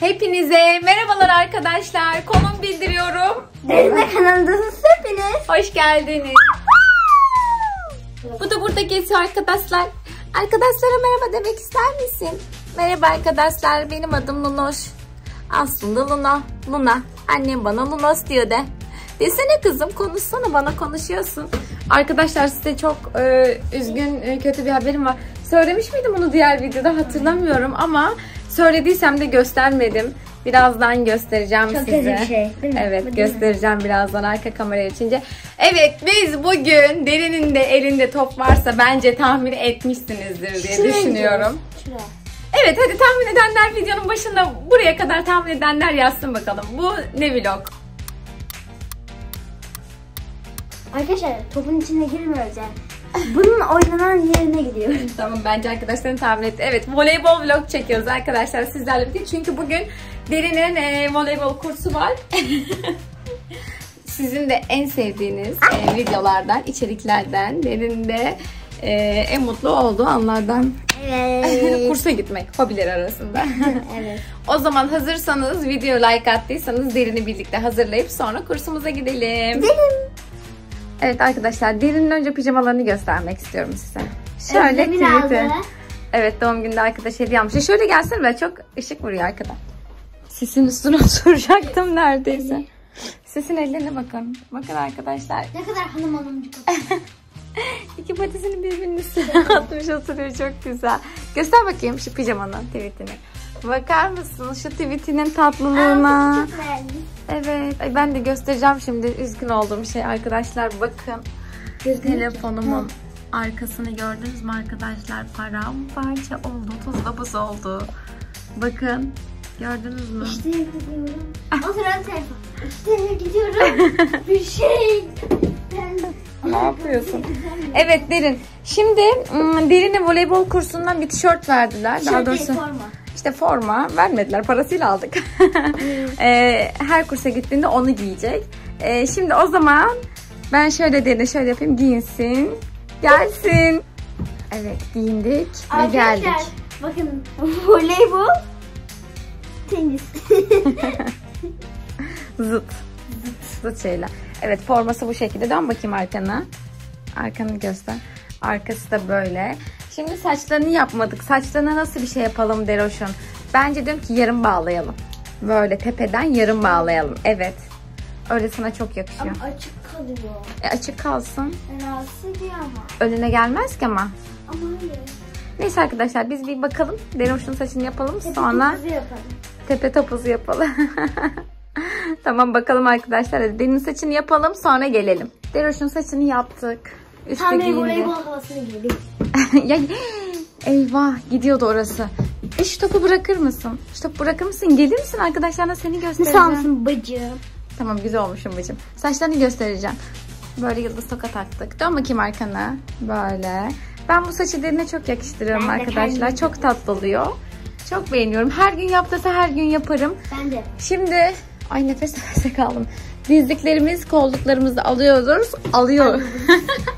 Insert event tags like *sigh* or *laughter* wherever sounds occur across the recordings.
Hepinize merhabalar arkadaşlar. Konum bildiriyorum. Derine kanalındasınız hepiniz. Hoş geldiniz. Bu da burada geziyor arkadaşlar. Arkadaşlara merhaba demek ister misin? Merhaba arkadaşlar. Benim adım Lunoş. Aslında Luna. Luna. Annem bana Lunos diyor de. Desene kızım konuşsana bana konuşuyorsun. Arkadaşlar size çok e, üzgün e, kötü bir haberim var. Söylemiş miydim bunu diğer videoda hatırlamıyorum ama söylediysem de göstermedim. Birazdan göstereceğim Çok size. kötü bir şey, değil mi? Evet Bu değil mi? göstereceğim birazdan arka kamera içince. Evet biz bugün derinin de elinde top varsa bence tahmin etmişsinizdir diye Şuraya düşünüyorum. Şuraya. Evet hadi tahmin edenler videonun başında buraya kadar tahmin edenler yazsın bakalım. Bu ne vlog? Arkadaşlar topun içine girmiyoruz yani. Bunun oynanan yerine gidiyoruz. Tamam bence arkadaşların tahmin etti. Evet voleybol vlog çekiyoruz arkadaşlar sizlerle birlikte. Çünkü bugün Derin'in e, voleybol kursu var. *laughs* Sizin de en sevdiğiniz e, videolardan, içeriklerden, Derin'in de e, en mutlu olduğu anlardan Evet. *laughs* kursa gitmek hobiler arasında. *laughs* evet. o zaman hazırsanız video like attıysanız Derin'i birlikte hazırlayıp sonra kursumuza gidelim. Gidelim. Evet arkadaşlar Derin'in önce pijamalarını göstermek istiyorum size. Şöyle Özlem'in aldı. Evet doğum gününde arkadaş hediye almış. Şöyle gelsene be çok ışık vuruyor arkadan. Sisin üstüne *laughs* oturacaktım neredeyse. Sisin ellerine bakın. Bakın arkadaşlar. Ne kadar hanım hanımcık. *laughs* İki patisini birbirinin üstüne *laughs* atmış oturuyor çok güzel. Göster bakayım şu pijamanın tweetini. Bakar mısın şu tweetinin tatlılığına? Evet. Ay ben de göstereceğim şimdi üzgün olduğum şey arkadaşlar. Bakın. Telefonumun arkasını gördünüz mü arkadaşlar? Paramparça oldu. Tuzla buz oldu. Bakın. Gördünüz mü? İşte gidiyorum. Oturan telefon. İşte gidiyorum. *laughs* Bir şey. Ben... Ne yapıyorsun? Evet Derin. Şimdi ım, Derin'e voleybol kursundan bir tişört verdiler. Daha doğrusu forma. İşte forma vermediler. Parasıyla aldık. *laughs* Ee, her kursa gittiğinde onu giyecek. Ee, şimdi o zaman ben şöyle Derin'e şöyle yapayım. Giyinsin. Gelsin. Evet giyindik ve geldik. Bakın *laughs* voleybol tenis. *laughs* Zıt. Zıt şeyler. Evet forması bu şekilde. Dön bakayım arkana. Arkanı göster. Arkası da böyle. Şimdi saçlarını yapmadık. Saçlarına nasıl bir şey yapalım Deroş'un? Bence diyorum ki yarım bağlayalım. Böyle tepeden yarım bağlayalım. Evet. Öyle sana çok yakışıyor. Ama açık kalıyor. E, açık kalsın. Rahatsız ediyor ama. Önüne gelmez ki ama. Ama hayır. Neyse arkadaşlar biz bir bakalım. Deroş'un saçını yapalım. Tepe Sonra topuzu yapalım. tepe topuzu yapalım. *laughs* tamam bakalım arkadaşlar. Hadi saçını yapalım sonra gelelim. Deroş'un saçını yaptık. Tam bir voleybol havasına girdik. ya, eyvah gidiyordu orası. E şu topu bırakır mısın? Şu topu bırakır mısın? Gelir misin arkadaşlarına seni göstereceğim. sanmışsın bacım? Tamam güzel olmuşum bacım. Saçlarını göstereceğim. Böyle yıldız toka taktık. Dön bakayım arkana. Böyle. Ben bu saçı derine çok yakıştırıyorum Ben arkadaşlar. Çok tatlı oluyor. Çok beğeniyorum. Her gün yaptırsa her gün yaparım. Ben de. Şimdi ay nefes nefese kaldım. Dizliklerimiz, kolluklarımızı alıyoruz. Alıyor. *laughs*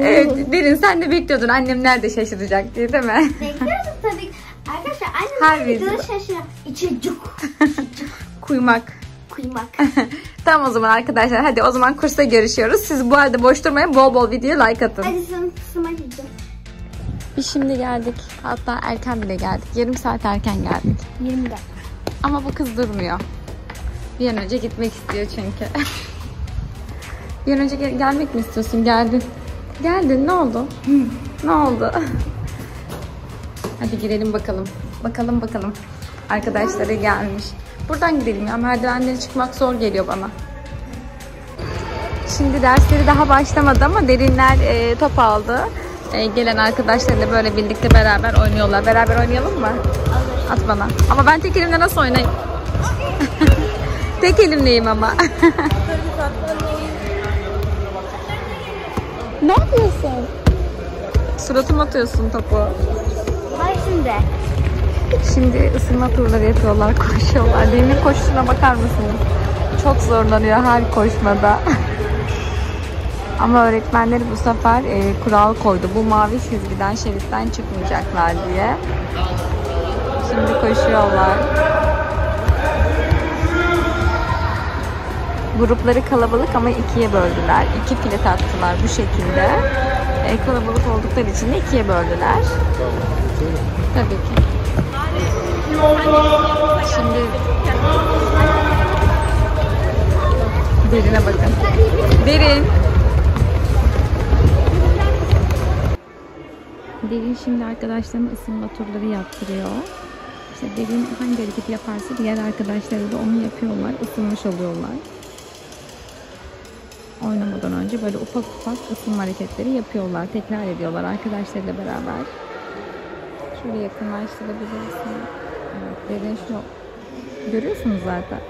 evet, Derin sen de bekliyordun annem nerede şaşıracak diye değil mi? Bekliyordum tabii. Arkadaşlar annem her videoda videoda. şaşırıyor. İçe cuk. Kuymak. Kuymak. *laughs* tamam o zaman arkadaşlar hadi o zaman kursa görüşüyoruz. Siz bu halde boş durmayın bol bol videoya like atın. Hadi sıma gideceğim. Biz şimdi geldik. Hatta erken bile geldik. Yarım saat erken geldik. 20 dakika. Ama bu kız durmuyor. Bir an önce gitmek istiyor çünkü. *laughs* bir an önce gel- gelmek mi istiyorsun? Geldin. Geldin ne oldu? ne oldu? *laughs* Hadi girelim bakalım. Bakalım bakalım. Arkadaşları gelmiş. Buradan gidelim ya. Merdivenleri çıkmak zor geliyor bana. Şimdi dersleri daha başlamadı ama derinler e, top aldı. E, gelen arkadaşlarıyla böyle birlikte beraber oynuyorlar. Beraber oynayalım mı? At bana. Ama ben tek elimle nasıl oynayayım? *laughs* tek elimleyim ama. *laughs* ne yapıyorsun? Suratıma atıyorsun topu. Bak şimdi. Şimdi ısınma turları yapıyorlar, *laughs* koşuyorlar. Demin koşuşuna bakar mısınız? Çok zorlanıyor her koşmada. *laughs* Ama öğretmenleri bu sefer e, kural koydu. Bu mavi çizgiden, şeritten çıkmayacaklar diye. Şimdi koşuyorlar. Grupları kalabalık ama ikiye böldüler. İki filet attılar bu şekilde. E, kalabalık oldukları için de ikiye böldüler. Tabii ki. Şimdi derine bakın. Derin. Derin şimdi arkadaşlarına ısınma turları yaptırıyor. İşte Derin hangi hareketi yaparsa diğer arkadaşları da onu yapıyorlar. ısınmış oluyorlar. Oynamadan önce böyle ufak ufak ısınma hareketleri yapıyorlar. Tekrar ediyorlar arkadaşlarıyla beraber. Şöyle yakınlaştırabilirsin. Evet, Derin şu görüyorsunuz zaten.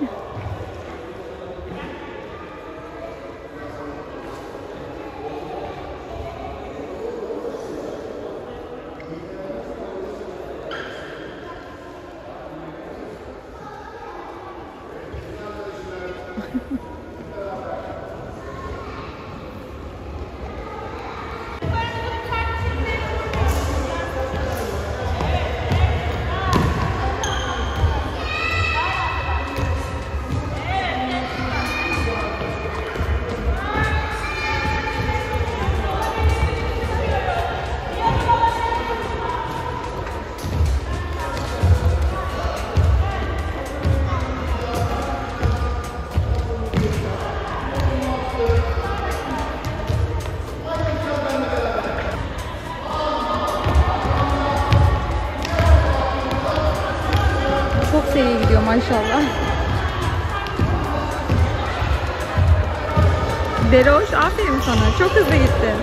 Deroş aferin sana. Çok hızlı gittin.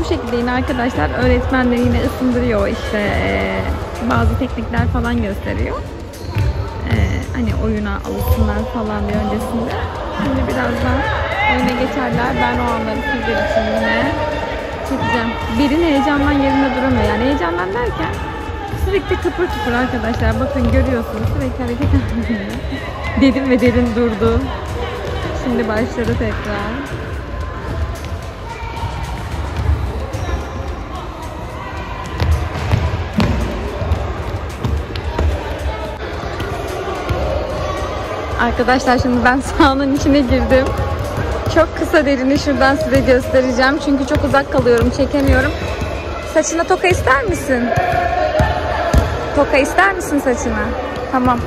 Bu şekilde yine arkadaşlar öğretmenler yine ısındırıyor işte eee, bazı teknikler falan gösteriyor. Eee, hani oyuna alışsınlar falan diye öncesinde. Şimdi birazdan oyuna geçerler. Ben o anları sizler için yine çekeceğim. Birin heyecandan yerinde duramıyor. Yani heyecandan derken sürekli kıpır kıpır arkadaşlar. Bakın görüyorsunuz sürekli hareket *laughs* halinde. Derin ve derin durdu. Şimdi başladı tekrar. Arkadaşlar şimdi ben *laughs* sahanın içine girdim. Çok kısa derini şuradan size göstereceğim. Çünkü çok uzak kalıyorum, çekemiyorum. Saçına toka ister misin? Toka ister misin saçına? Tamam.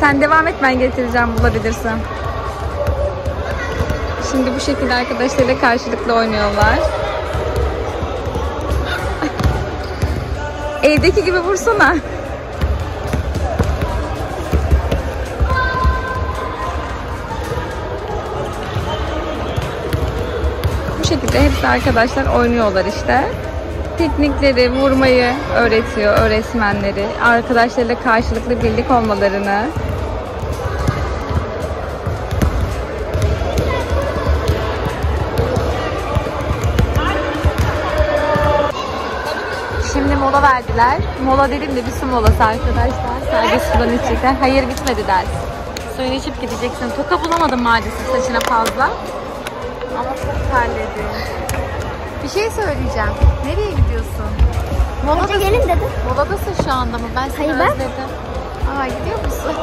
Sen devam et ben getireceğim bulabilirsem. Şimdi bu şekilde arkadaşlarıyla karşılıklı oynuyorlar. Evdeki gibi vursana. Bu şekilde hepsi arkadaşlar oynuyorlar işte. Teknikleri, vurmayı öğretiyor öğretmenleri. Arkadaşlarıyla karşılıklı birlik olmalarını. Mola verdiler. Mola dedim de bir su molası arkadaşlar. Sadece sudan içecekler. Hayır bitmedi ders. Suyunu içip gideceksin. Toka bulamadım maalesef saçına fazla. Ama çok terledi. Bir şey söyleyeceğim. Nereye gidiyorsun? Moladasın. gelin dedi. Moladasın şu anda mı? Ben seni Hayır, ben- özledim. Aa gidiyor musun?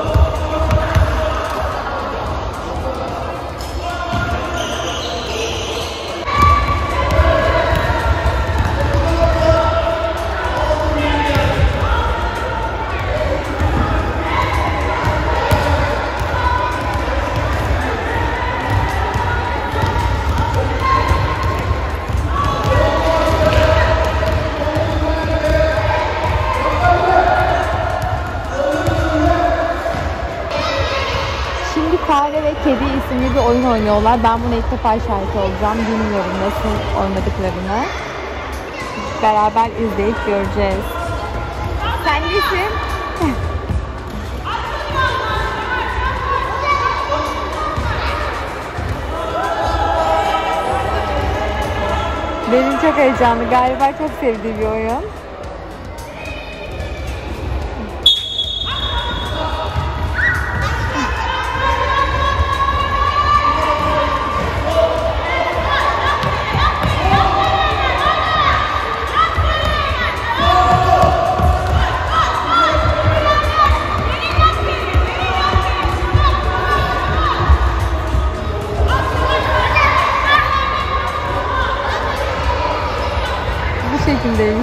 Oynuyorlar. Ben buna ilk defa şahit olacağım. Bilmiyorum nasıl oynadıklarını. Beraber izleyip göreceğiz. Sen nesin? *laughs* Benim çok heyecanlı. Galiba çok sevdiği bir oyun.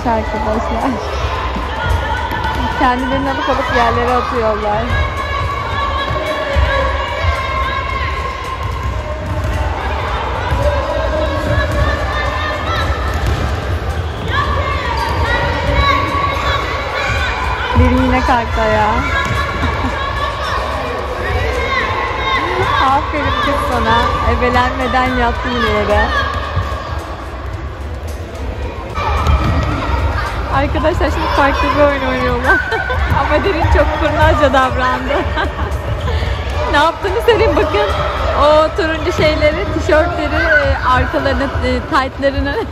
Böyleymiş arkadaşlar. Kendilerini alıp alıp yerlere atıyorlar. Biri yine kalktı ayağa. Aferin kız sana. Ebelenmeden yattın yere. Arkadaşlar şimdi farklı bir oyun oynuyorlar. *laughs* Ama Derin çok kurnazca davrandı. *laughs* ne yaptığını söyleyeyim bakın. O turuncu şeyleri, tişörtleri, e, arkalarını, e, taytlarını *laughs*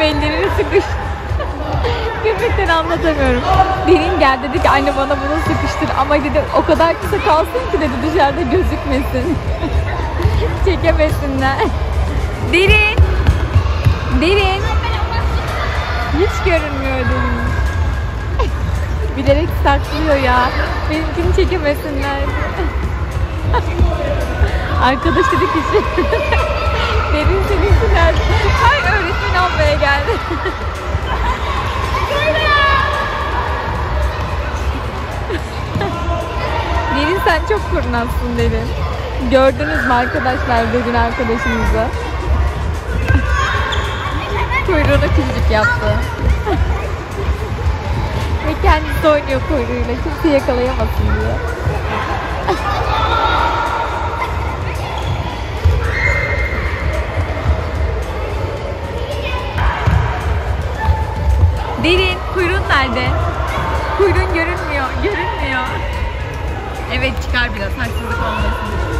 bellerini sıkış. Gülmekten anlatamıyorum. Derin gel dedi ki anne bana bunu sıkıştır ama dedi o kadar kısa kalsın ki dedi dışarıda gözükmesin. Çekemesinler. Derin. Derin. Hiç görünmüyor derin. *laughs* Bilerek saklıyor ya. Benimkini çekemesinler. *laughs* Arkadaş dedi ki Derin seninki nerede? Ay öğretmen almaya geldi. *laughs* Derin sen çok kurnazsın Derin. Gördünüz mü arkadaşlar bugün arkadaşımızı? Kuyruğunu küçücük yaptı. *laughs* Ve kendisi oynuyor kuyruğuyla. Kimse yakalayamasın diye. *laughs* Derin, kuyruğun nerede? Kuyruğun görünmüyor, görünmüyor. Evet çıkar biraz, haksızlık olmasın.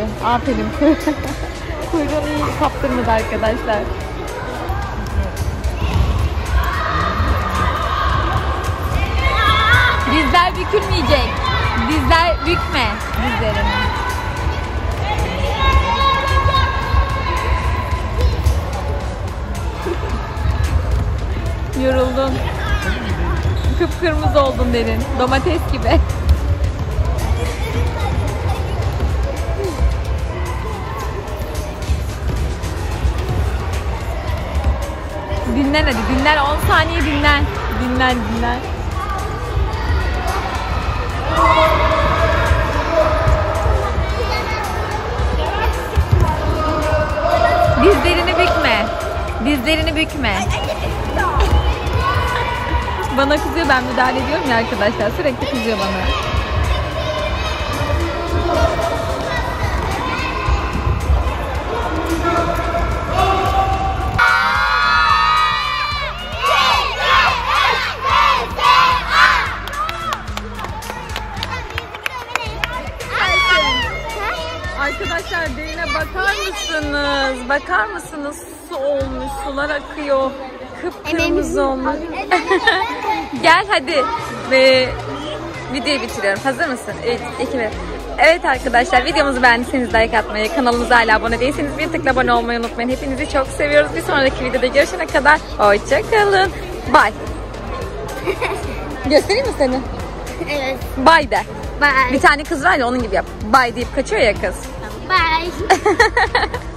Bitti. Aferin. *laughs* Kuyruğunu iyi kaptırmadı arkadaşlar. Dizler bükülmeyecek. Dizler bükme dizlerini. *laughs* Yoruldun. Kıpkırmızı oldun derin. Domates gibi. Dinlen hadi dinlen 10 saniye dinlen. Dinlen dinlen. Dizlerini bükme. Dizlerini bükme. Bana kızıyor ben müdahale ediyorum ya arkadaşlar. Sürekli kızıyor bana. Bakar mısınız? Bakar mısınız? Su olmuş, sular akıyor. Kıpkırmızı olmuş. *laughs* Gel hadi. Ve videoyu bitiriyorum. Hazır mısın? 3, 2, 1. Evet arkadaşlar videomuzu beğendiyseniz like atmayı, kanalımıza hala abone değilseniz bir tıkla abone olmayı unutmayın. Hepinizi çok seviyoruz. Bir sonraki videoda görüşene kadar hoşçakalın. Bye. *laughs* Göstereyim mi seni? Evet. Bye de. Bye. Bir tane kız var ya onun gibi yap. Bye deyip kaçıyor ya kız. Bye. *laughs*